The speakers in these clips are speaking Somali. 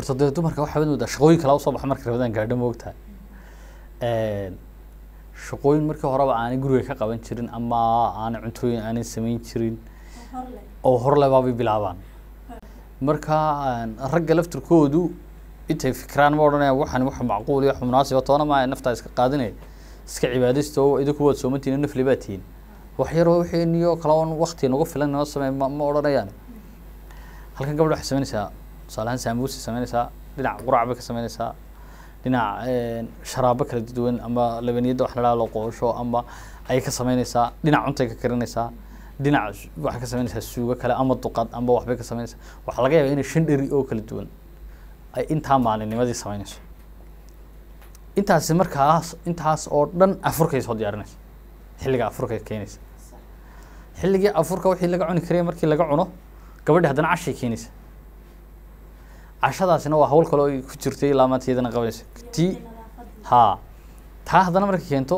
horta dee dumarka waxaa moodaa shaqooyin kala u soo baxa marka rabadaan gaadho moogtahay shaqooyin markii horeba aanay guriga ka qaban jirin ama aanay cuntooyin aanay samayn jirin oo horlebaabay bilaabaan. Marka ragga laftirkoodu intay fikraan ma odhanayaan waxan wax macquul iyo wax munaasiba toona maa naftaa iska qaadinaya iska cibaadaysta oo idinku waad soomantihin nafli baa tihin wax yaroo wixii niyo kale oon wakti nagu filan noo samey ma ma odhanayaan. Halkan gabadha waxay samaynaysaa tusaalahaan saamuusi samaynaysaa dhinac qurac bay ka samaynaysaa dhinac sharaabo kala duwan ama labaniyadda wax la dhaha loqoosho ama ayay ka samaynaysaa dhinac cuntay ka karinaysaa dhinac waxay ka samaynaysaa suugo kale ama duqad ama waxbay ka samaynaysaa waxaa laga yaabaa inay shan dheri oo kala duwan ay intaa maalinnimadii samaynayso intaasi markaas intaas oo dhan afurkay soo diyaarinaysa. Xilliga afurkay keenaysa. Xilligii afurka wixii laga cuni karaya markii laga cuno gabadhi haddana cashay keenaysa cashadaasina waa hawl kale oo ay ku jirtay ilaa maanta iyadana qabanaysa tii haa taa haddana markay keento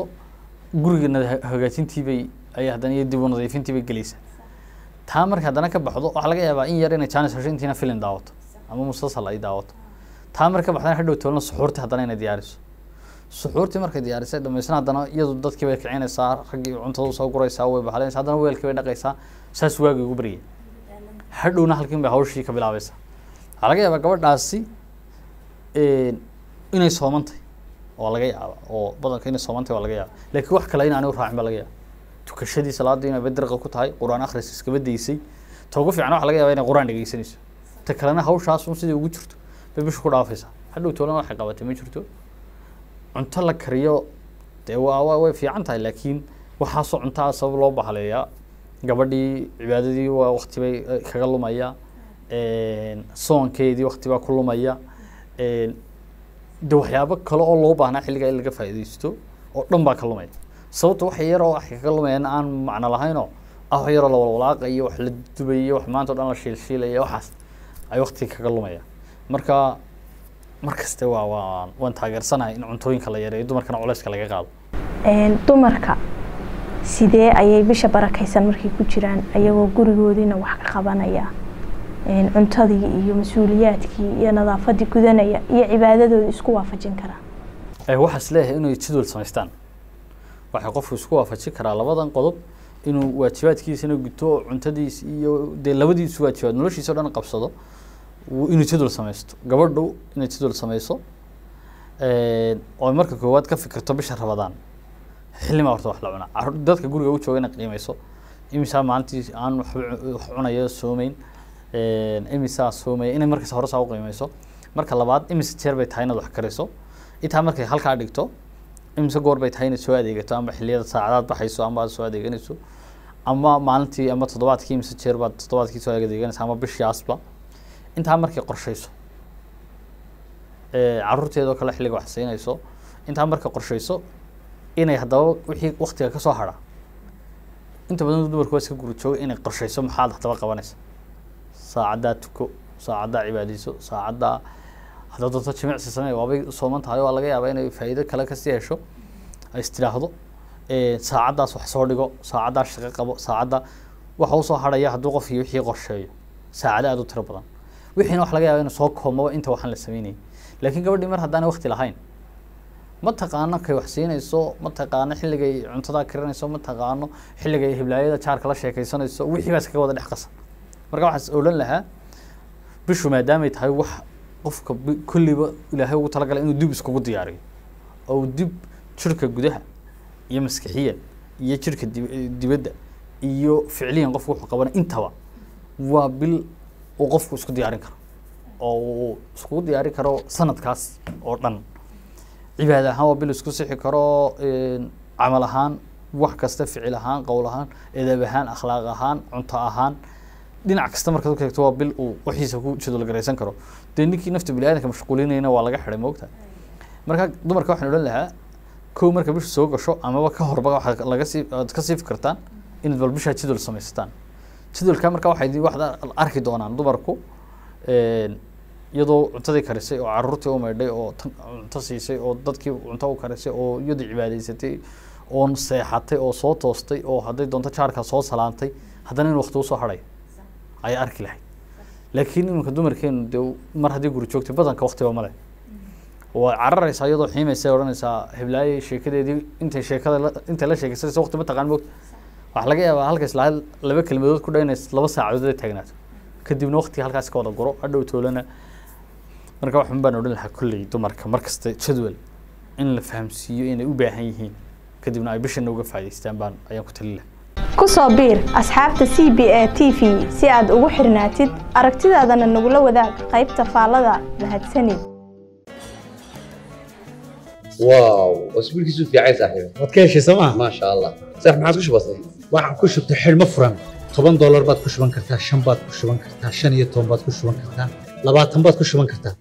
guriga nada- hagaajintii bay ay haddana iyo dib u nadiifintii bay gelaysaa. Taa markay haddana ka baxdo waxaa laga yaabaa in yar inay jaanis hesho intiina filin daawato ama musalsal ay daawato. Taa markay ka baxdana hadhow toolna suxuurtii haddana inay diyaariso. Suxuurtii markay diyaarisay dhamaysna haddana iyadu dadkii bay kicinaysaa raggii cuntada u soo guraysaa way baxalinaysaa haddana weelkii bay dhaqaysaa saas waagii ugu baryay. Hadhowna halkin bay hawshii ka bilaabaysaa waxaa laga yaabaa gabadhaasi inay soomantay waa laga yaaba oo badanka inay soomantay waa laga yaaba laakiin wax kale in aanay u raacin baa laga yaaba tukashadii salaadii inay badirqa ku tahay qur'aan akhris iskaba ta ugu fiican waxa laga yaaba inay qur'aan dhegeysanayso ta kalena hawshaas un sidai ugu jirto bay bisha ku dhaafaysaa. Hadhow toolana waxay qabatay ma jirto. Cunto la kariyo dee waa waa way fiican tahay laakiin waxaasoo cuntaa sabab loo bahaleeyaa gabadhii cibaadadii waa wakti bay eh, kaga lumaya soonkeedii wakti baa ku lumaya. De waxyaabo kale oo loo baahnaa xilligaa in laga faa'iidaysto oo dhan baa ka lumaya sababta wax yaroo waxay kaga lumayaan aan macno lahaynoo ah wax yaroo la walwalaaqayo wax la dubayo wax maanta o dhan la shiilshiilaya waxaas ay waktiga kaga lumaya. Marka mar kaste waa waa waan taageersanahay in cuntooyinka la yareeyo dumarkana culeyska laga qaado. Dumarka sidee ayay bisha barakaysan markay ku jiraan? Ayagoo gurigoodiina wax ka qabanaya cuntadii iyo mas'uuliyaadkii iyo nadaafadii gudanaya iyo cibaadadooda isku waafajin karaa. Waxaa is leeyahay inay jadwal samaystaan. Waxay qofku isku waafajin karaa labadan qodob inuu waajibaadkiisana guto cuntadiis iyo dee labadiisu waajibaad noloshiisa o dhan qabsado inuu jadwal samaysto. Gabadhu inay jadwal samayso oo marka koowaad ka fikirto bisha rabadaan xillimaa horta wax la cunaa. Dadka guriga u jooga inay qiimeyso. Imisaa maalintii aan wax cunayo soomeyn imisaa soomaya inay markasta hore saa u qiimeyso. Marka labaad imise jeer bay tahay inaad wax kariso. Intaa markay halkaa dhigto imise goor bay tahay inaad soo adeegato ama xilliyada saacadaad baxayso ama aad soo adeeganayso. Ama maalintii ama toddobaadkii imise jeer baad toddobaadkii soo adeeganaysa ama bishaasba intaa markay qorshayso ee, carruurteedoo kale xilliga wax siinayso intaa markay qorshayso inay haddaba wixii waktiga ka soo hadha. Inta badan dumarku waa iska guri jooga inay qorshayso maxaad haddaba qabanaysa saacaddaa tuko saacaddaa cibaadayso saacaddaa haddaad doonto jimicsi samee waabay sooman tahay waa laga yaabaa inay faa'iido kale ka sii hesho istiraahdo saacaddaas wax soo dhigo saacaddaa shaqo qabo saacadda waxa u soo hadhaya hadduu qofkii wixii qorsheeyo saacado aad u tiro badan. Wixiina wax laga yaaba inuu soo koobmaba inta waxaan la sameynayay laakiin gabadhii mar haddaanay wakti lahayn ma taqaano kay wax siinayso ma taqaano xilligay cuntadaa karinayso ma taqaano xilligay hiblaayada jaarka la sheekaysanayso wixii baa iskaga wada dhex qasan marka waxaan is odhan lahaa bishu maadaamay tahay wax qofka kulliba ilaahay ugu talagalay inuu dib iskugu diyaariyo. Oo dib jirka gudaha iyo maskixiya iyo jirka dib- dibadda iyo ficliyan qofku wuxuu qabanay intaba waa bil uu qofku isku diyaarin karo. Oo uu iskugu diyaarin karo sanadkaas oo dhan. Cibaada ahaan waa bil isku sixi karo camal ahaan wax kasta ficil ahaan qowl ahaan edab ahaan akhlaaq ahaan cunto ahaan dhinac kasta markaad u keegto waa bil uu waxiisa ku jadwal garaysan karo. Dee ninkii nafta biniaadanka mashquulinayna waa laga xiday moogta. Marka dumarka waxaan odhan lahaa kow marka bishu soo gasho amaba ka horba waxaad laga sii aad ka sii fikirtaan inaad bal bishaa jadwal samaysataan. Jadwalka marka waxay waxda arki doonaan dumarku iyadoo cuntadii karisay oo caruurtii u maydhay oo cunto siisay oo dadkii cunto u karisay oo iyadii cibaadaysatay oon seexatay oo soo toostay oo hadday doonto jaarka soo salaantay haddana in waqti u soo hadhay ayay arki lahayd laakiin iminka dumarkeenu dee mar haddii guri joogtay badanka waktiba male waa cararaysaa iyadoo xiimaysa odhanaysaa heblaaye sheekadeedii intay sheekada intay la sheekaysanaysa waqti ma taqaan moogta waxaa laga yaabaa halkaas lahayd laba kelmadood ku dha inay laba saacadood ay taagnaato. Kadibna waqtiga halkaas ka wada guro hadhow toolana. Marka waxun baan odhan lahaa kolley dumarka markasta jadwal in la fahamsiiyo inay u baahan yihiin. Kadibna ay bishana uga faa'idaystaan baan ayaan ku talin lahaa ku soo biir asxaabta c b a t v si aad ugu xirnaatid aragtidaadana nagula wadaag qaybta faallada mahadsanid واو اسبوع كيسو في عايز صاحبي waad ka heshay sooma ما شاء الله صح ما عادش بسيط waxaan ku shubtay xidhmo furan toban doolar baad ku shuban kartaa shan baad ku shuban kartaa shan iyo toban baad ku shuban kartaa labaatan baad ku shuban kartaa